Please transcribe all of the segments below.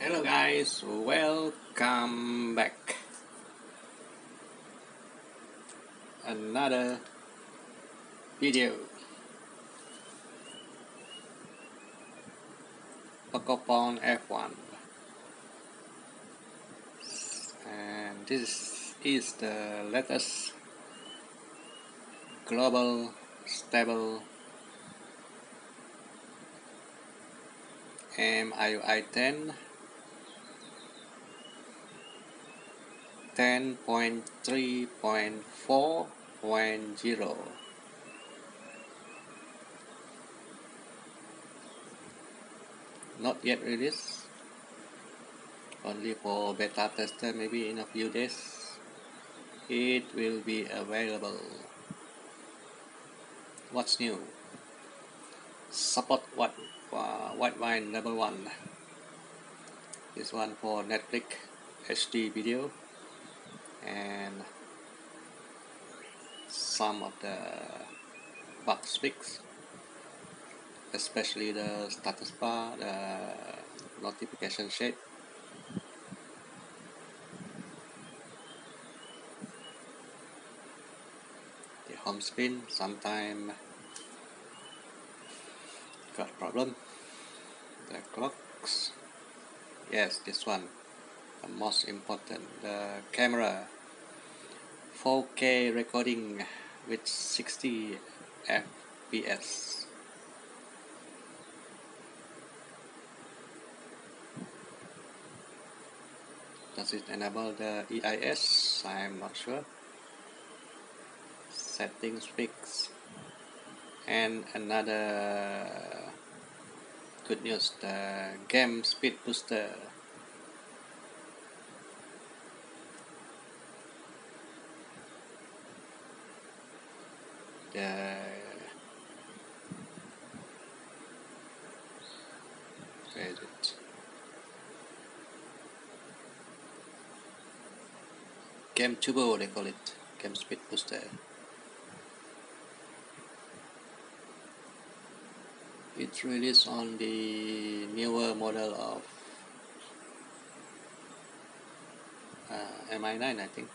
Hello guys, welcome back. Another video. Pocophone F1. And this is the latest global stable MIUI 10 10.3.4.0 not yet released. Only for beta tester maybe in a few days. It will be available. What's new? Support what uh, Widevine level 1 this one for Netflix HD video and some of the bug fix especially the status bar the notification shade the home screen sometime got problem. The clocks. Yes this one the most important the camera 4K recording with 60 FPS does it enable the EIS I'm not sure. Settings fix. And another good news the game speed booster the where is it? Game turbo they call it. Game speed booster it's released on the newer model of uh, MI9 I think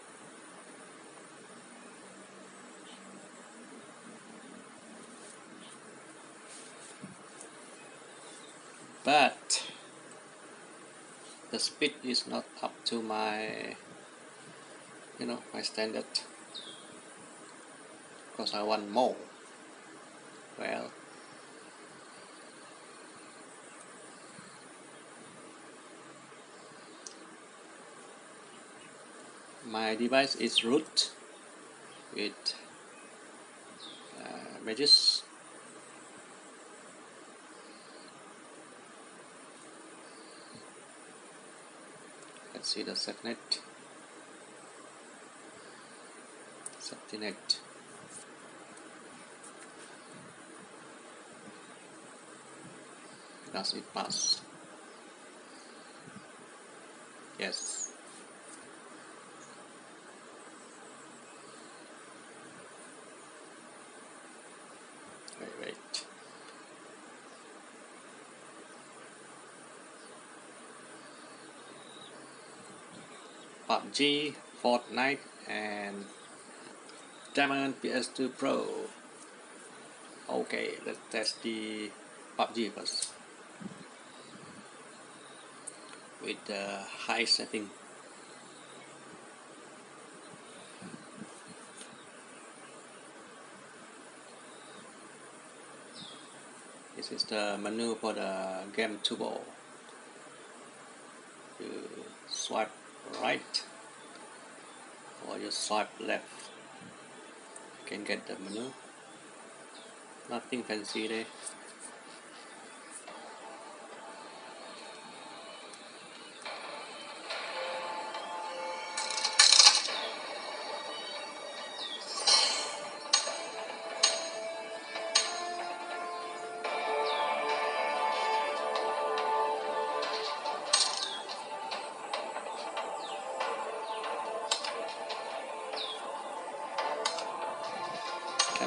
but the speed is not up to my you know my standard. Because I want more. Well my device is root with uh, Magisk let's see the SafetyNet SafetyNet does it pass? Yes Fortnite and DamonPS2 Pro. Okay let's test the PUBG first. With the high setting. This is the menu for the game turbo you swipe right you swipe left. You can get the menu nothing fancy there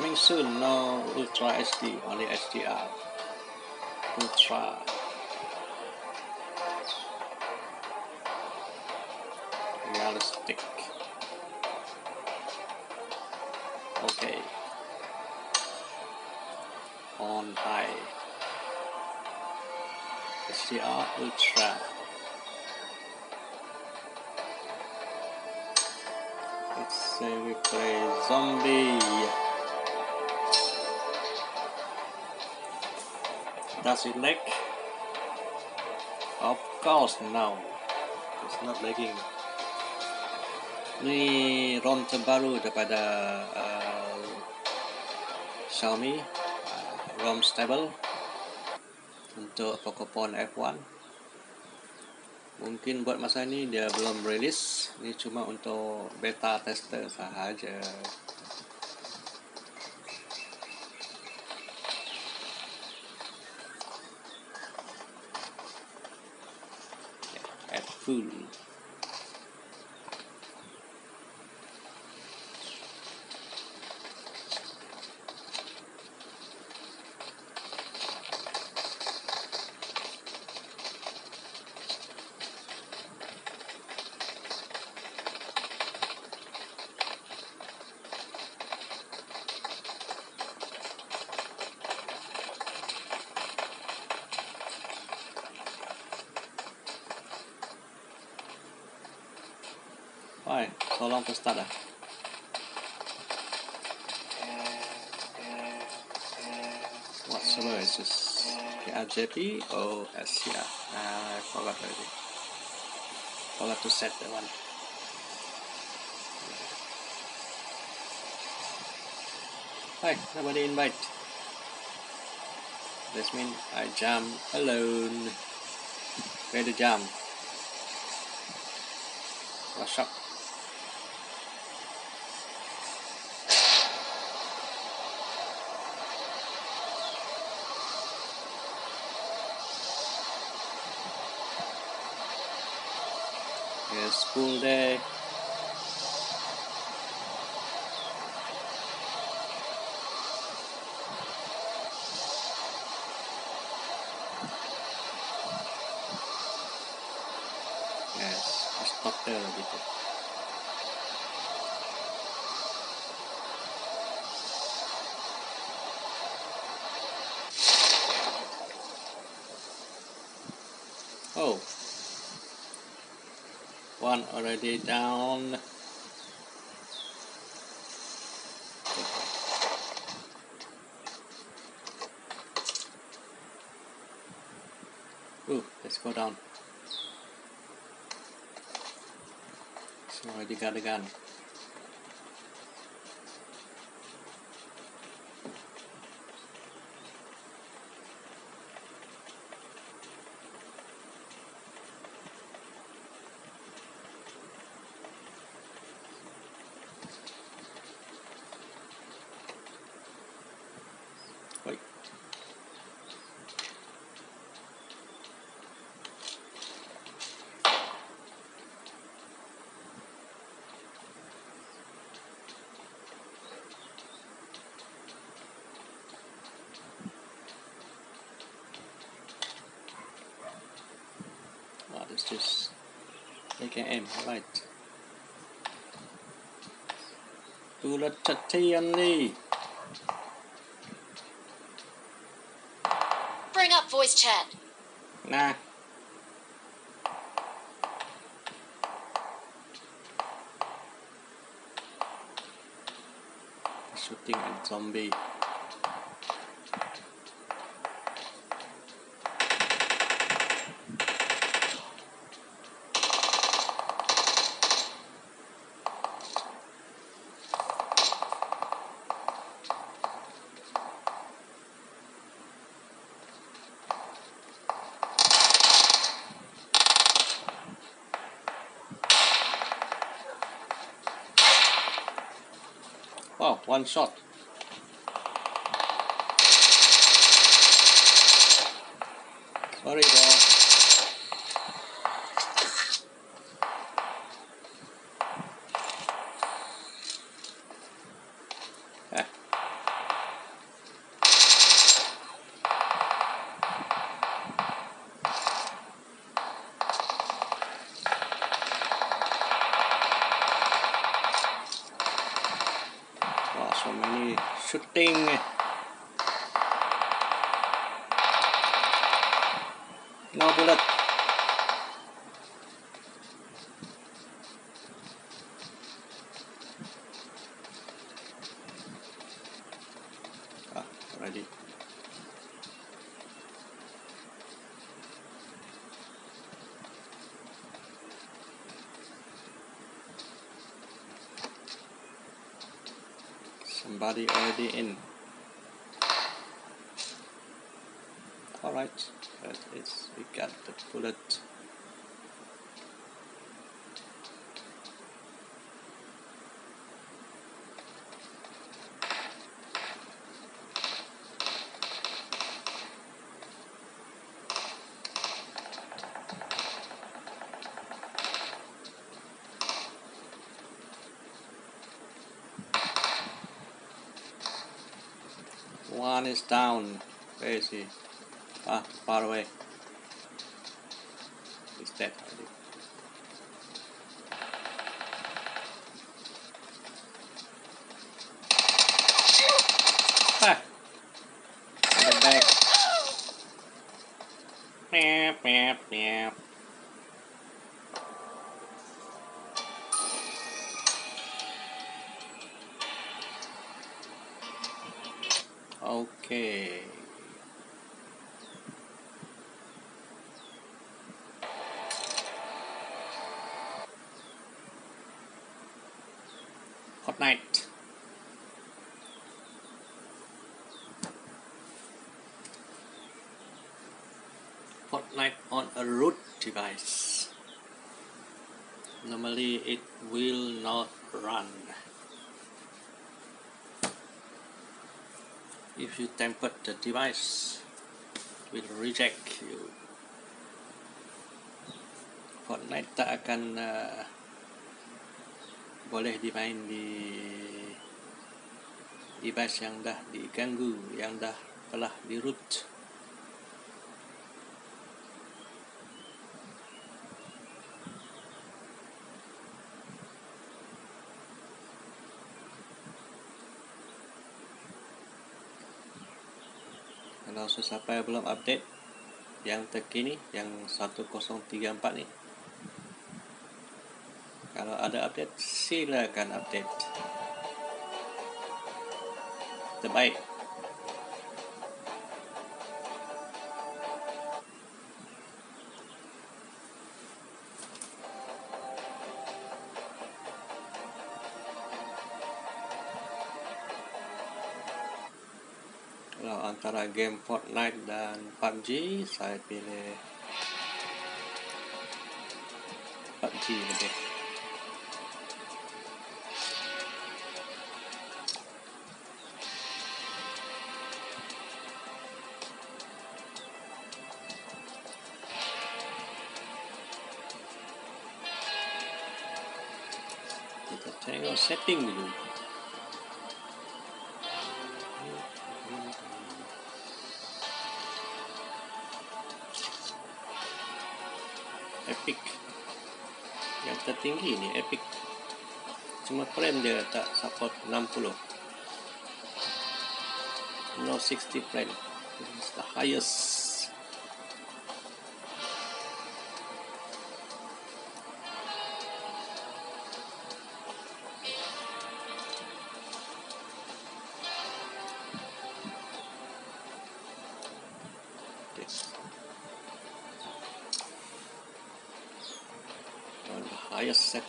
coming soon no Ultra HD only HDR Ultra realistic. Okay. On high. HDR Ultra let's say we play zombie. Does it lag? Of course no. It's not lagging. Ini ROM terbaru daripada uh, Xiaomi uh, ROM stable untuk Pokemon F1 mungkin buat masa ni dia belum rilis ni cuma untuk beta tester sahaja at full Why? So long to start ah? What server is this? RJP or SCR? Ah, I forgot already. Forgot to set that one. Hi, nobody invite. This means I jump alone. Where to jump? What's up? Yes, school day. Yes, stop there a bit. Oh, one already down. Ooh, let's go down. So already got a gun. Wait. What is this? AKM, right. Bullet Tatiani. Bring up voice chat. Nah. Shooting at zombie. One shot. Sorry, bro. Somebody already in. Alright, that is, we got the bullet. One is down. Where is he? Ah, far away. He's dead already. Normally it will not run. If you tamper the device, will reject you. Fortnite tak akan uh, boleh dimain di device yang dah diganggu, yang dah telah di root. Kalau sesiapa yang belum update yang terkini yang 1034 ni. Kalau ada update silakan update. Terbaik antara game Fortnite dan PUBG saya pilih PUBG lebih. Kita tengok setting dulu. Epic. Yang tertinggi ni epic. Cuma frame dia tak support 60 no 60 frame. Is the highest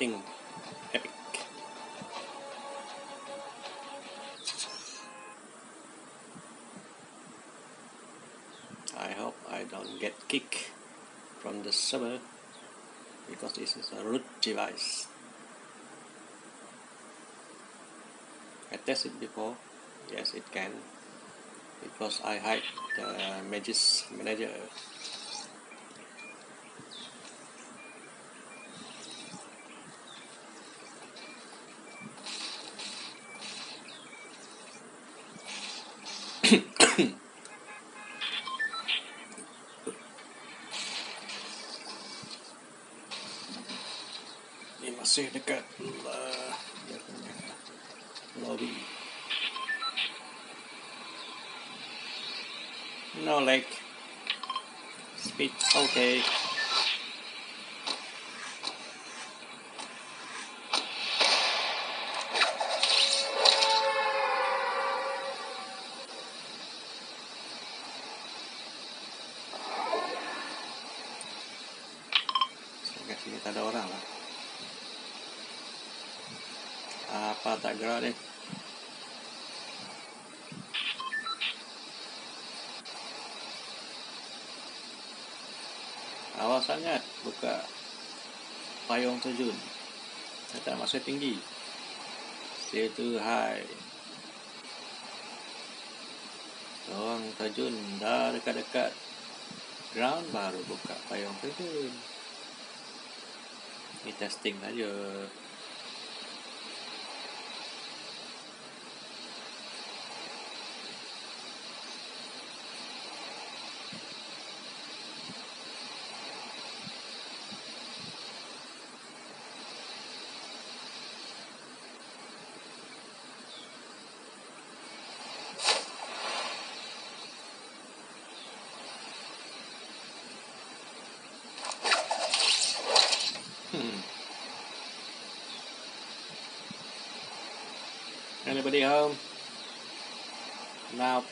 epic I hope I don't get kicked from the server because this is a root device. I tested before. Yes it can. Because I hide the Magisk manager Gerak ni? Awas sangat buka payung terjun. Tak masa tinggi. Stay too high. Orang terjun dah dekat-dekat ground baru buka payung terjun. Ini testing saja. Anybody home? Now.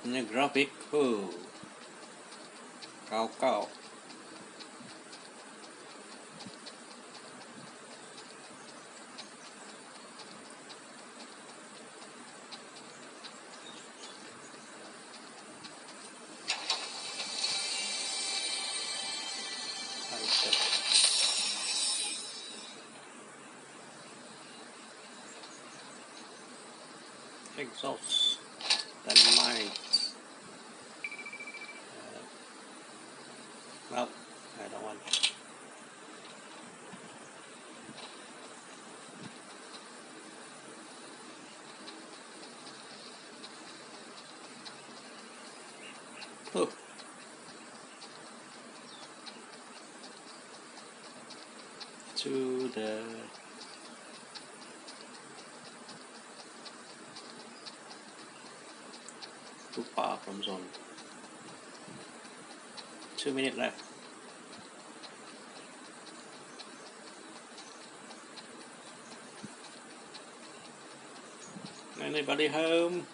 Grafik oh. Kau-kau Exhaust power comes on. Two minutes left. Anybody home?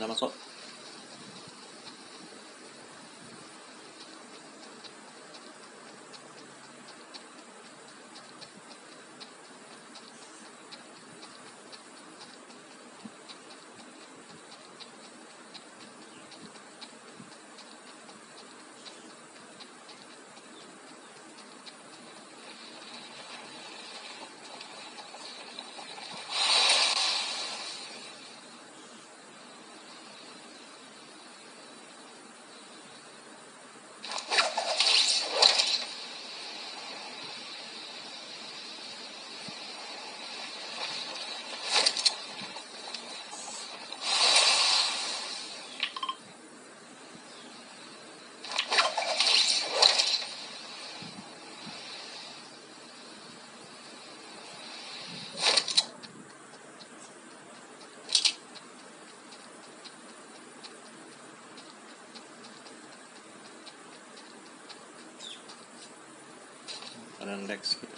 Ah, zone dah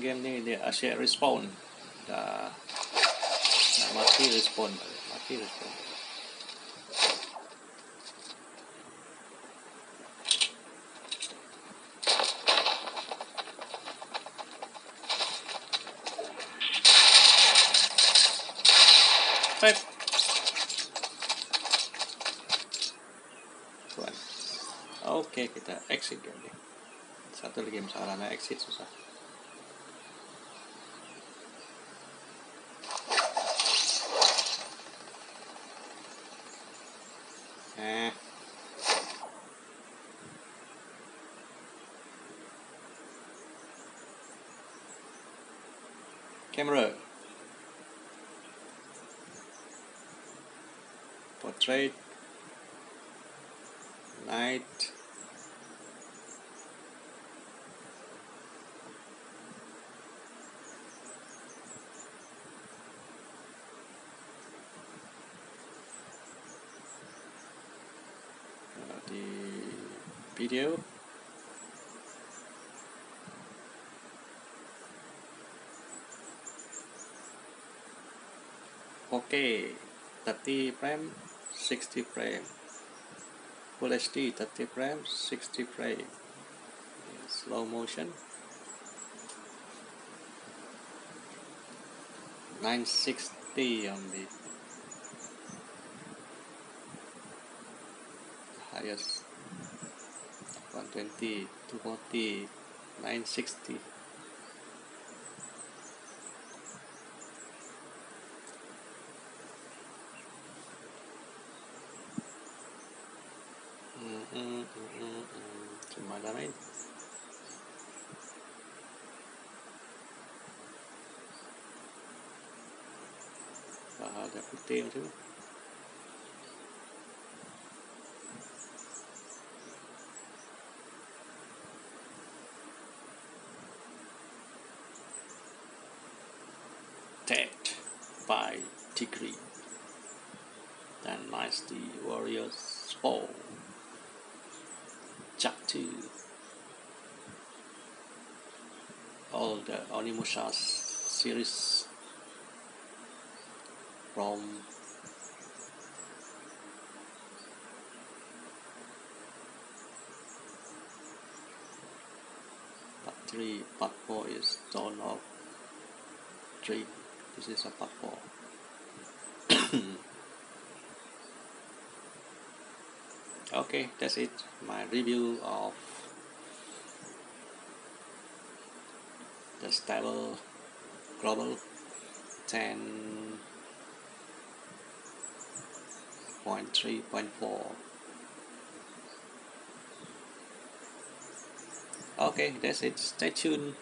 Game ni dia asyik respawn. Dah nak mati respawn. Mati respawn. Baik. Tuan. Okey, kita exit ni. Satu lagi masalah nak exit susah. Portrait. Night. Uh, di video. Okay, 30 frame, 60 frame. Full HD, 30 frame, 60 frame. Slow motion. 960 on the highest 120 240 960 malamente. Bajar de acuteo. Onimusha series from part 3, part 4 is Dawn of Dream. This is a part 4. okay that's it my review of stable global 10.3.4 okay that's it. Stay tuned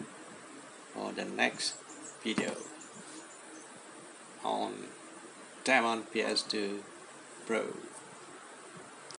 for the next video on Diamond PS2 Pro